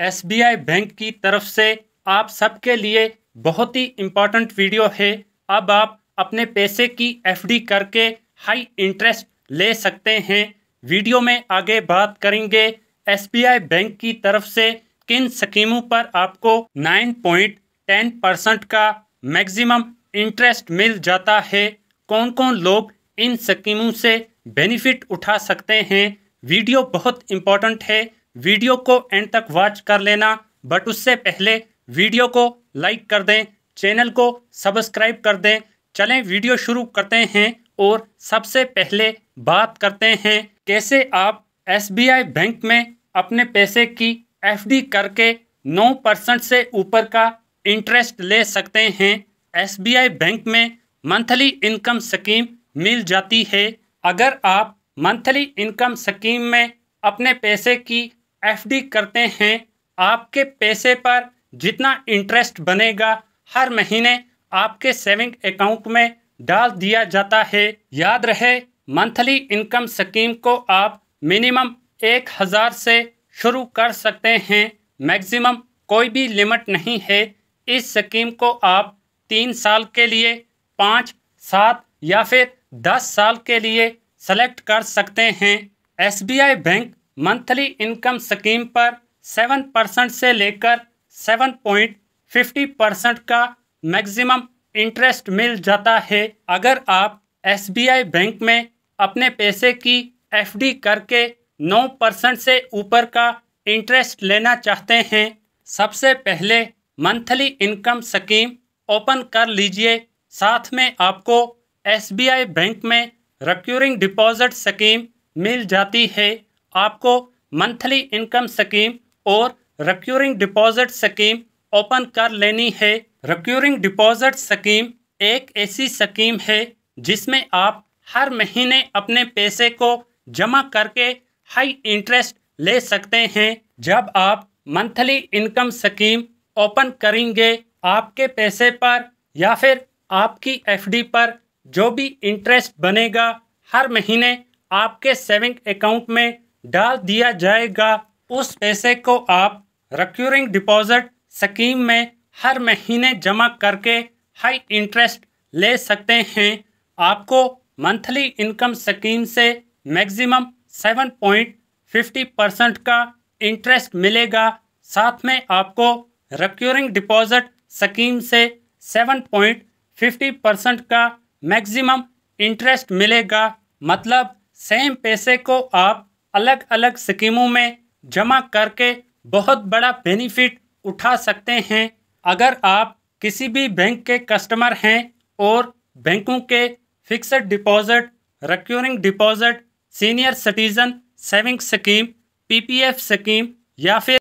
SBI bank की तरफ़ से आप सबके लिए बहुत ही इम्पोर्टेंट वीडियो है। अब आप अपने पैसे की एफडी करके हाई इंटरेस्ट ले सकते हैं। वीडियो में आगे बात करेंगे। SBI बैंक की तरफ़ से किन स्कीमों पर आपको 9.10 परसेंट का मैक्सिमम इंटरेस्ट मिल जाता है? कौन कौन लोग इन स्कीमों से बेनिफिट उठा सकते हैं? वीडियो बहुत इम्पोर्टेंट है। वीडियो को एंड तक वॉच कर लेना बट उससे पहले वीडियो को लाइक कर दें चैनल को सब्सक्राइब कर दें। चलें, वीडियो शुरू करते हैं और सबसे पहले बात करते हैं, कैसे आप एसबीआई बैंक में अपने पैसे की एफडी करके 9 परसेंट से ऊपर का इंटरेस्ट ले सकते हैं। एसबीआई बैंक में मंथली इनकम स्कीम मिल जाती है। अगर आप मंथली इनकम स्कीम में अपने पैसे की एफडी करते हैं, आपके पैसे पर जितना इंटरेस्ट बनेगा, हर महीने आपके सेविंग अकाउंट में डाल दिया जाता है। याद रहे मंथली इनकम स्कीम को आप मिनिमम एक हज़ार से शुरू कर सकते हैं। मैक्सिमम कोई भी लिमिट नहीं है। इस स्कीम को आप तीन साल के लिए, पाँच, सात या फिर दस साल के लिए सेलेक्ट कर सकते हैं। SBI bank monthly income scheme पर सेवन परसेंट से लेकर सेवन पॉइंट फिफ्टी परसेंट का मैक्सिमम इंटरेस्ट मिल जाता है। अगर आप एसबीआई बैंक में अपने पैसे की एफडी करके नौ परसेंट से ऊपर का इंटरेस्ट लेना चाहते हैं, सबसे पहले मंथली इनकम स्कीम ओपन कर लीजिए। साथ में आपको एसबीआई बैंक में रिक्यूरिंग डिपॉजिट स्कीम मिल जाती है। आपको मंथली इनकम स्कीम और रिक्यूरिंग डिपॉजिट स्कीम ओपन कर लेनी है। रिक्यूरिंग डिपॉजिट स्कीम एक ऐसी स्कीम है जिसमें आप हर महीने अपने पैसे को जमा करके हाई इंटरेस्ट ले सकते हैं। जब आप मंथली इनकम स्कीम ओपन करेंगे, आपके पैसे पर या फिर आपकी एफडी पर जो भी इंटरेस्ट बनेगा, हर महीने आपके सेविंग अकाउंट में डाल दिया जाएगा। उस पैसे को आप रिक्यूरिंग डिपॉजिट स्कीम में हर महीने जमा करके हाई इंटरेस्ट ले सकते हैं। आपको मंथली इनकम स्कीम से maximum seven point fifty percent का इंटरेस्ट मिलेगा। साथ में आपको रिक्यूरिंग डिपॉजिट स्कीम से सेवन पॉइंट फिफ्टी परसेंट का मैक्सिमम इंटरेस्ट मिलेगा। मतलब सेम पैसे को आप अलग अलग स्कीमों में जमा करके बहुत बड़ा बेनिफिट उठा सकते हैं। अगर आप किसी भी बैंक के कस्टमर हैं और बैंकों के fixed deposit recurring deposit, senior citizen saving scheme, PPF scheme या फिर